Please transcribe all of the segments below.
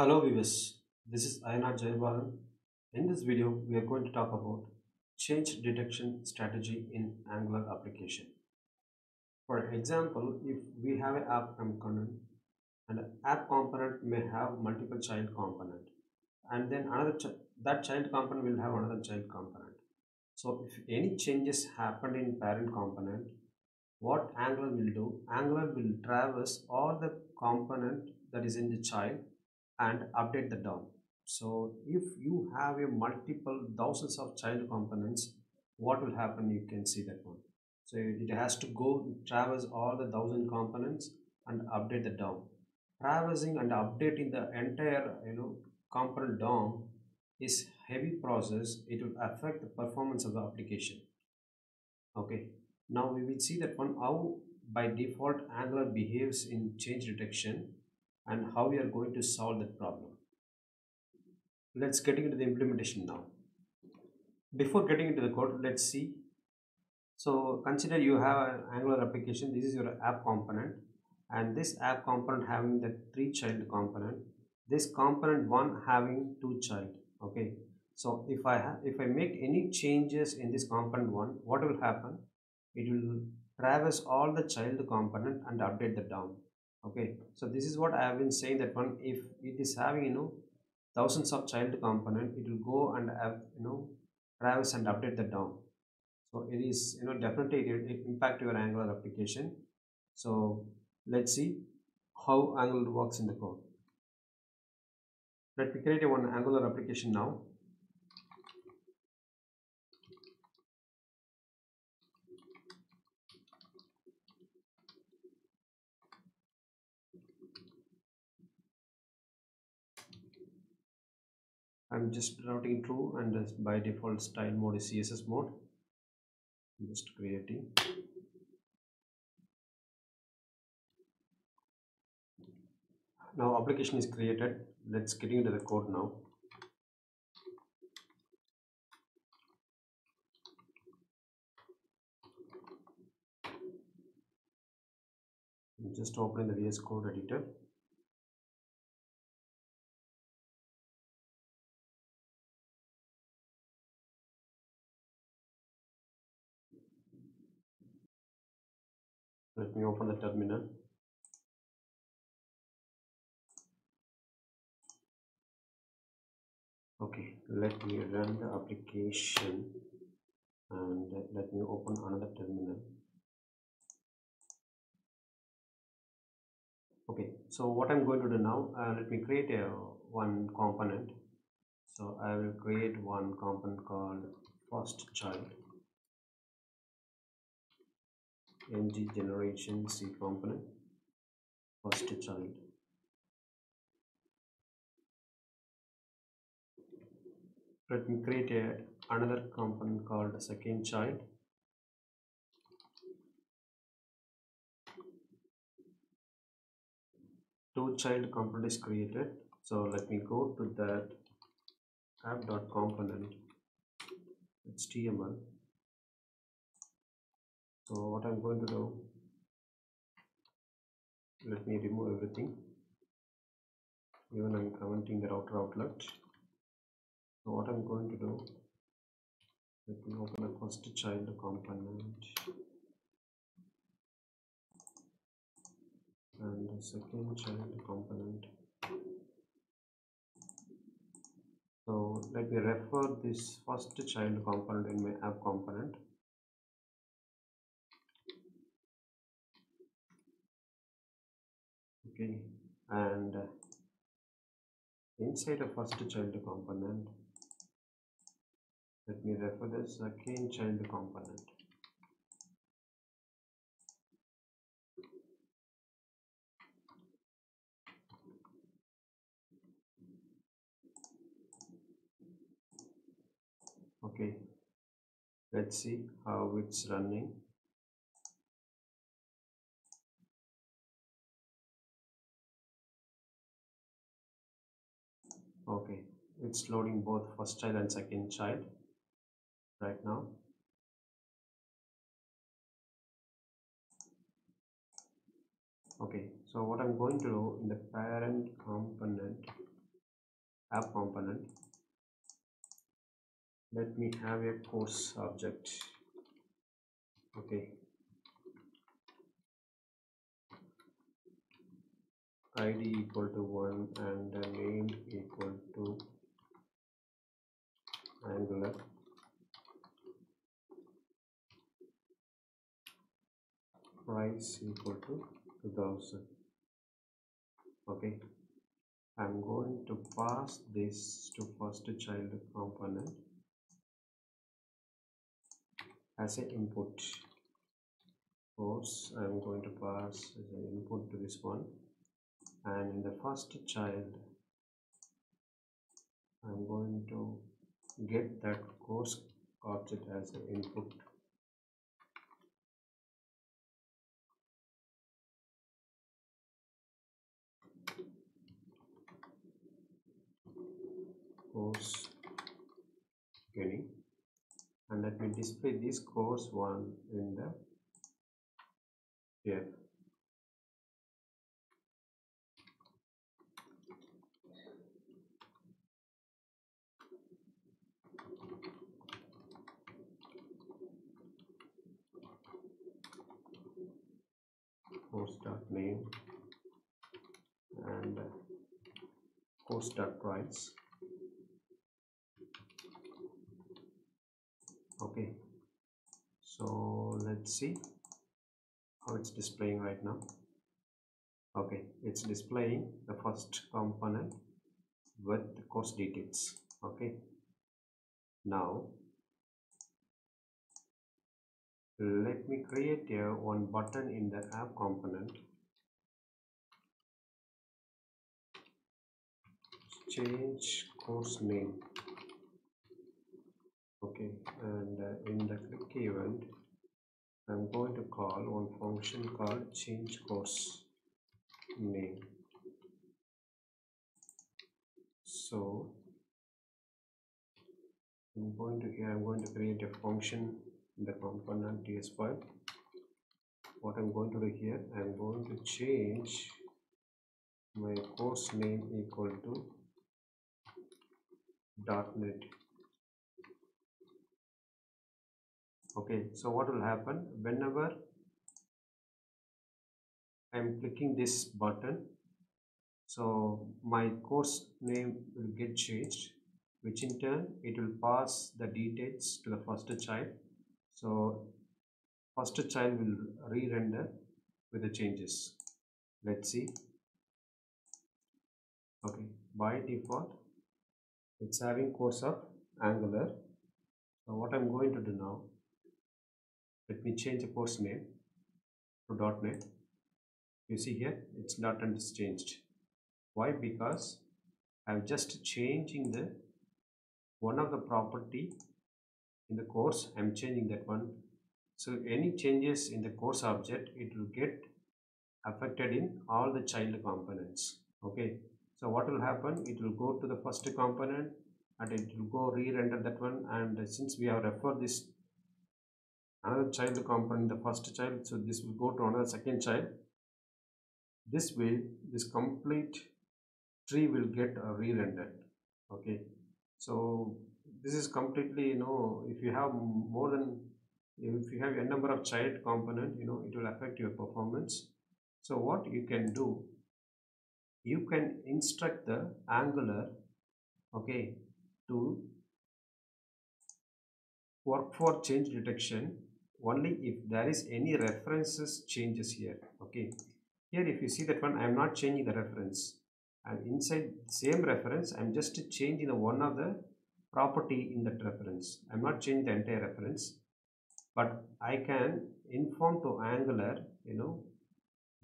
Hello viewers, this is Ayyanar Jayabalan. In this video, we are going to talk about change detection strategy in Angular application. For example, if we have an app component and an app component may have multiple child component and then another ch that child component will have another child component. So if any changes happen in parent component, what Angular will do, Angular will traverse all the component that is in the child and update the DOM. So if you have a multiple thousands of child components, what will happen? You can see that one. So it has to go traverse all the thousand components and update the DOM. Traversing and updating the entire you know component DOM is heavy process. It will affect the performance of the application. Okay. Now we will see that one how by default Angular behaves in change detection and how we are going to solve that problem. Let's get into the implementation now. Before getting into the code, let's see. So consider you have an Angular application. This is your app component and this app component having the three child component. This component one having two child. Okay. So if I have if I make any changes in this component one, what will happen? It will traverse all the child component and update the DOM okay. So this is what i have been saying that one if it is having you know thousands of child component it will go and have you know traverse and update the DOM so it is you know definitely it will impact your angular application. So let's see how angular works in the code. Let me create one angular application now I'm just routing true and uh, by default style mode is CSS mode. I'm just creating. Now application is created. Let's get into the code now. I'm just opening the VS Code editor. Let me open the terminal. Okay let me run the application and let me open another terminal. Okay so what i'm going to do now uh, let me create a one component. So i will create one component called first child ng generation c component first child. Let me create a, another component called second child. Two child component is created. So let me go to that app.component html so what i'm going to do let me remove everything. Even i'm commenting the router outlet so what i'm going to do let me open a first child component. And the second child component. So let me refer this first child component in my app component okay and inside the first child component let me refer the second child component. Okay let's see how it's running okay. It's loading both first child and second child right now. Okay. So what i'm going to do in the parent component app component let me have a course object okay id equal to 1 and the name equal to angular. Price equal to 2000 okay. I'm going to pass this to first child component as an input. Course i'm going to pass as an input to this one and in the first child i'm going to get that course object as an input. Course getting and let me display this course one in the here course name and uh, course dot price okay. So let's see how it's displaying right now. Okay. It's displaying the first component with course details. Okay. Now let me create a one button in the app component. Change course name. Okay and uh, in the click event i'm going to call one function called change course name. So i'm going to here i'm going to create a function the component ts file what i'm going to do here i'm going to change my course name equal to .NET. Okay so what will happen? Whenever I'm clicking this button so my course name will get changed which in turn it will pass the details to the first child so first child will re-render with the changes. Let's see. Okay. By default it's having course of angular. So what i'm going to do now let me change the course name to .NET you see here it's not is changed. Why? Because I'm just changing the one of the property in the course I'm changing that one. So any changes in the course object it will get affected in all the child components okay? So what will happen? It will go to the first component and it will go re-render that one. And since we have referred this another child component the first child so this will go to another second child. This way this complete tree will get uh, re-rendered okay? So this is completely you know if you have more than if you have a number of child component you know it will affect your performance. So what you can do you can instruct the angular okay to work for change detection only if there is any references changes here okay. Here if you see that one i am not changing the reference. And inside same reference i'm just changing the one of the property in that reference. I'm not changing the entire reference but i can inform to angular you know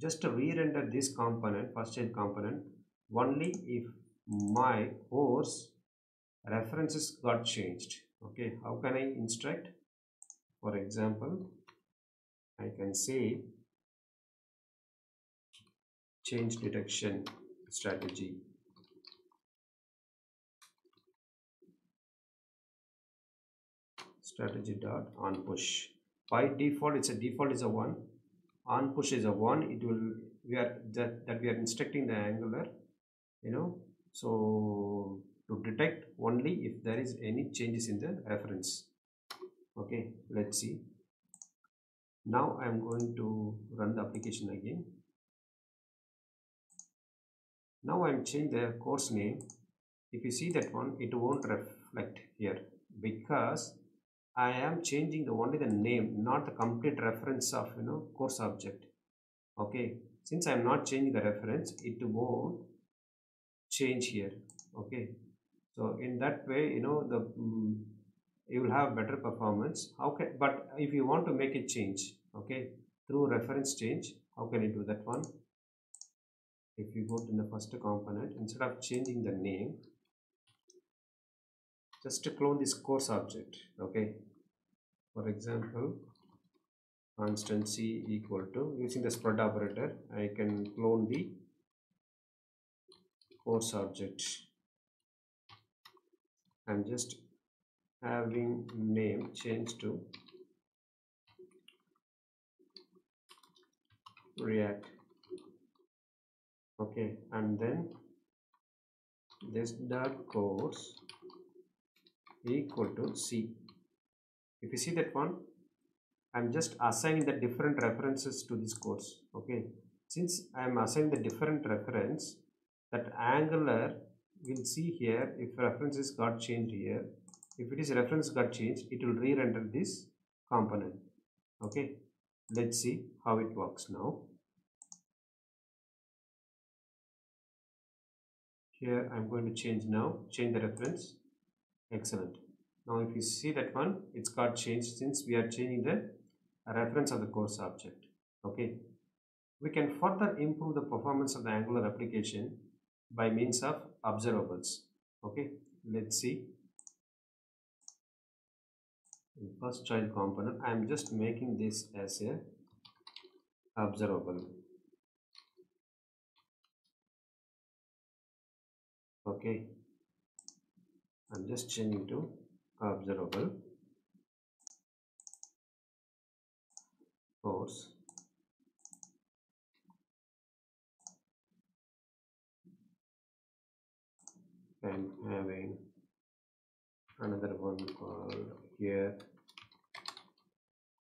just to re-render this component first change component only if my course references got changed. Okay how can i instruct? For example I can say change detection strategy strategy dot on push by default it's a default is a one. On push is a one. It will we are that, that we are instructing the angular you know. So to detect only if there is any changes in the reference. Okay let's see. Now i'm going to run the application again. Now i'm change the course name. If you see that one it won't reflect here because i am changing the only the name not the complete reference of you know course object. Okay? Since i'm not changing the reference it won't change here. Okay? So in that way you know the um, you will have better performance. Can but if you want to make a change okay through reference change how can you do that one? If you go to the first component instead of changing the name just to clone this course object okay? For example constant c equal to using the spread operator i can clone the course object. I'm just having name change to react okay? And then this dot course equal to c. If you see that one i'm just assigning the different references to this course okay? Since i'm assigning the different reference that angular will see here if references got changed here. If it is reference got changed it will re-render this component okay? Let's see how it works now. Here i'm going to change now change the reference excellent. Now if you see that one it's got changed since we are changing the reference of the course object okay. We can further improve the performance of the angular application by means of observables. Okay. Let's see. In first child component. I am just making this as a observable. Okay i'm just changing to observable course and having another one called here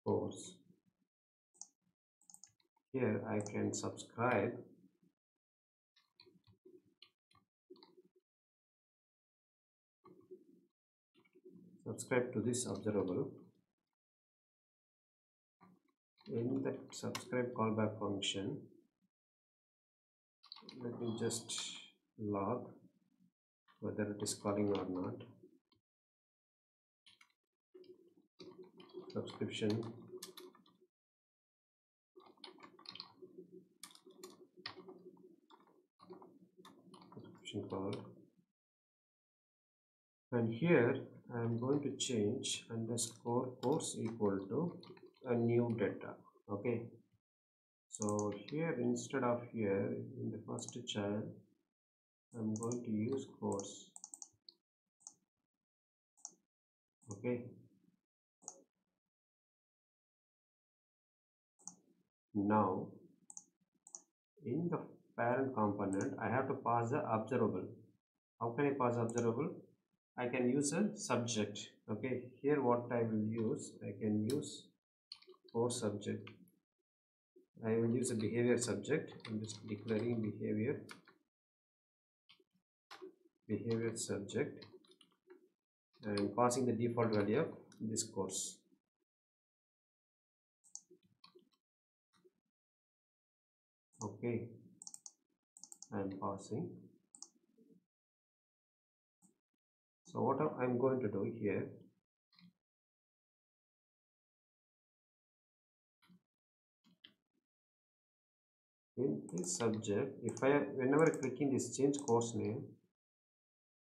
force. Here I can subscribe subscribe to this observable. In the subscribe callback function let me just log whether it is calling or not. Subscription. Subscription call and here I am going to change underscore course equal to a new data okay? So here instead of here in the first child I'm going to use course okay? Now in the parent component I have to pass the observable. How can I pass observable I can use a subject okay? Here what I will use I can use for subject. I will use a behavior subject. I'm just declaring behavior. Behavior subject. And passing the default value of this course. Okay. I'm passing so what I'm going to do here in this subject if I whenever clicking this change course name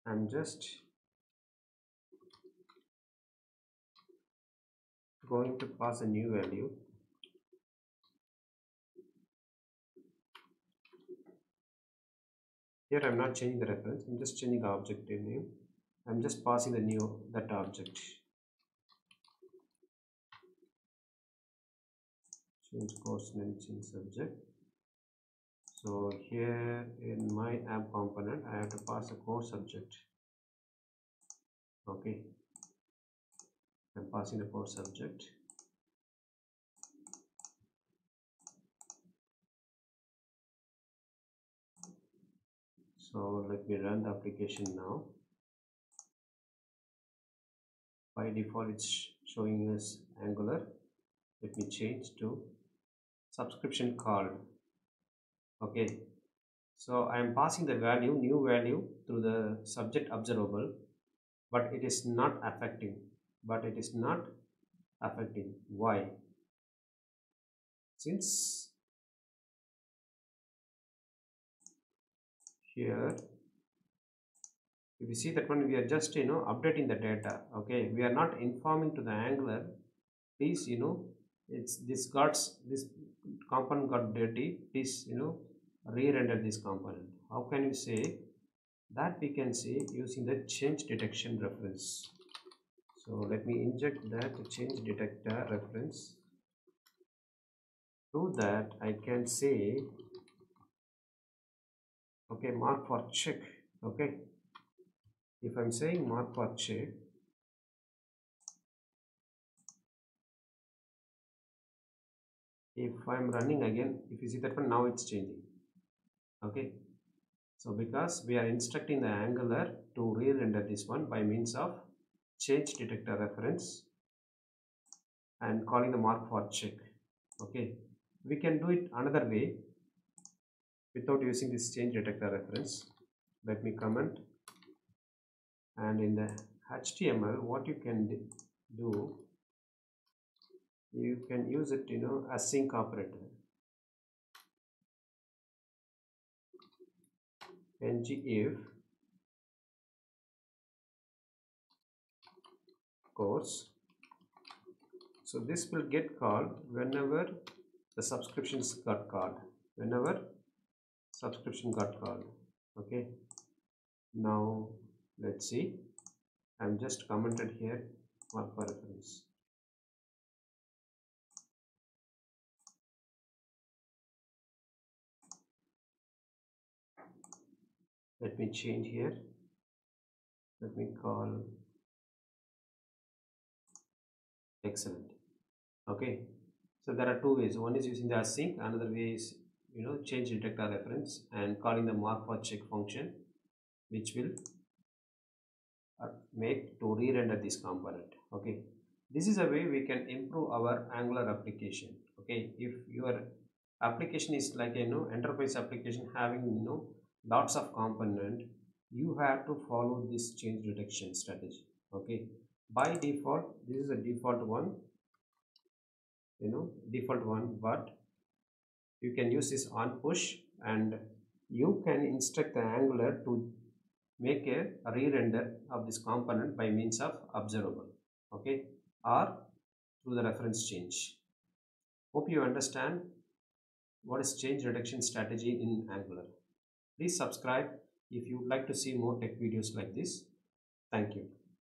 I'm just going to pass a new value. Here I'm not changing the reference I'm just changing the object name I'm just passing the new that object. Change course name change subject. So here in my app component I have to pass a course subject. Okay. I'm passing the port subject. So let me run the application now by default it's showing us angular. Let me change to subscription called okay. So i am passing the value new value to the subject observable but it is not affecting but it is not affecting. Why? Since here if you see that one we are just you know updating the data okay? We are not informing to the angular please you know it's this got this component got dirty. Please you know re-render this component. How can you say that we can say using the change detection reference? So let me inject that change detector reference. To that i can say okay mark for check okay if i'm saying mark for check if i'm running again if you see that one now it's changing. Okay? So because we are instructing the angular to re-render this one by means of change detector reference and calling the mark for check. Okay? We can do it another way without using this change detector reference. Let me comment and in the HTML what you can do you can use it you know async operator. Ng if course. So this will get called whenever the subscriptions got called whenever subscription got called okay? Now let's see. I'm just commented here for reference let me change here. Let me call excellent. Okay. So there are two ways. One is using the async another way is you know change detector reference and calling the mark for check function which will make to re-render this component okay? This is a way we can improve our angular application okay? If your application is like you know enterprise application having you know lots of component you have to follow this change detection strategy okay? By default this is a default one you know default one but you can use this on push and you can instruct the angular to make a re-render of this component by means of observable okay? Or through the reference change. Hope you understand what is change detection strategy in angular. Please subscribe if you would like to see more tech videos like this. Thank you